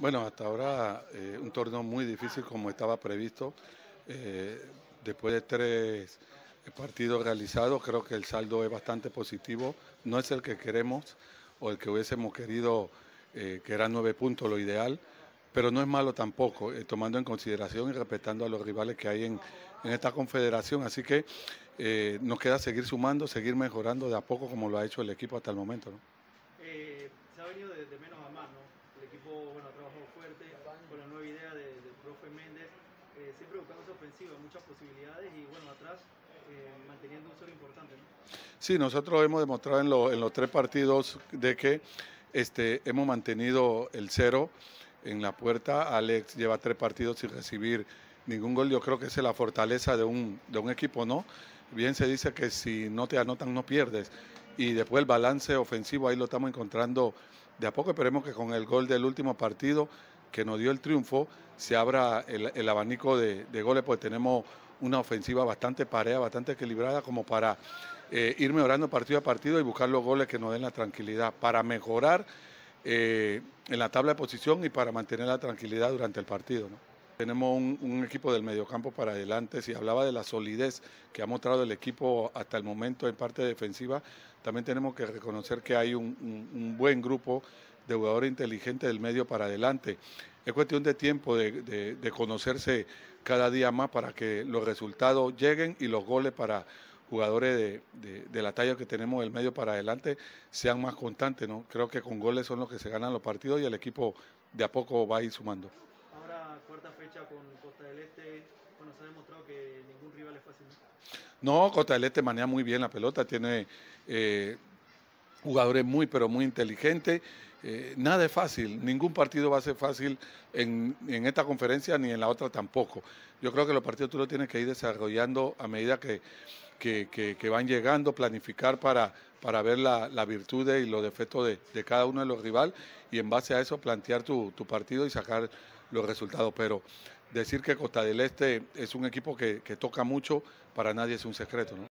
Bueno, hasta ahora eh, un torneo muy difícil como estaba previsto. Eh, después de tres partidos realizados, creo que el saldo es bastante positivo. No es el que queremos o el que hubiésemos querido, eh, que eran nueve puntos lo ideal, pero no es malo tampoco, tomando en consideración y respetando a los rivales que hay en, en esta confederación. Así que nos queda seguir sumando, seguir mejorando de a poco como lo ha hecho el equipo hasta el momento. se ha venido de menos a más, ¿no? El equipo bueno, ha trabajado fuerte con la nueva idea de, del profe Méndez, eh, siempre buscando esa ofensiva, muchas posibilidades y bueno, atrás eh, manteniendo un cero importante. ¿no? Sí, nosotros hemos demostrado en, los tres partidos de que este, hemos mantenido el cero en la puerta. Alex lleva tres partidos sin recibir ningún gol. Yo creo que esa es la fortaleza de un, de un equipo, ¿no? Bien se dice que si no te anotan no pierdes. Y después el balance ofensivo ahí lo estamos encontrando de a poco. Esperemos que con el gol del último partido que nos dio el triunfo se abra el, el abanico de, de, goles, pues tenemos una ofensiva bastante pareja, bastante equilibrada como para eh, ir mejorando partido a partido y buscar los goles que nos den la tranquilidad, para mejorar eh, en la tabla de posición y para mantener la tranquilidad durante el partido. ¿no? Tenemos un, equipo del mediocampo para adelante. Si hablaba de la solidez que ha mostrado el equipo hasta el momento en parte defensiva, también tenemos que reconocer que hay un, buen grupo de jugadores inteligentes del medio para adelante. Es cuestión de tiempo de, conocerse cada día más para que los resultados lleguen y los goles para jugadores de, la talla que tenemos del medio para adelante sean más constantes. ¿no? Creo que con goles son los que se ganan los partidos y el equipo de a poco va a ir sumando. Cuarta fecha con Costa del Este, bueno, se ha demostrado que ningún rival es fácil. No, Costa del Este maneja muy bien la pelota, tiene eh, jugadores muy, pero muy inteligentes. Eh, nada es fácil, ningún partido va a ser fácil en, en, esta conferencia ni en la otra tampoco. Yo creo que los partidos tú los tienes que ir desarrollando a medida que, que, que, van llegando, planificar para, para ver la, la virtudes y los defectos de, de, cada uno de los rivales y en base a eso plantear tu, tu partido y sacar los resultados. Pero decir que Costa del Este es un equipo que, toca mucho, para nadie es un secreto.